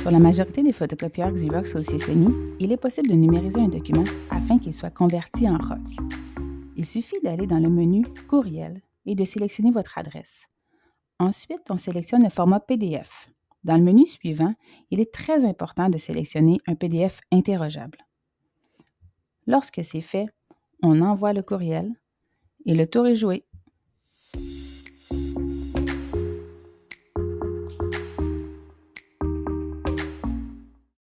Sur la majorité des photocopieurs Xerox au CSNI, il est possible de numériser un document afin qu'il soit converti en ROC. Il suffit d'aller dans le menu Courriel et de sélectionner votre adresse. Ensuite, on sélectionne le format PDF. Dans le menu suivant, il est très important de sélectionner un PDF interrogeable. Lorsque c'est fait, on envoie le courriel et le tour est joué.